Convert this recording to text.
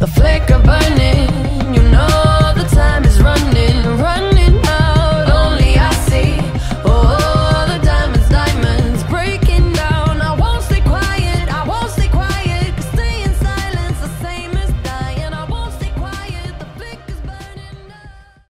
The flicker burning, you know.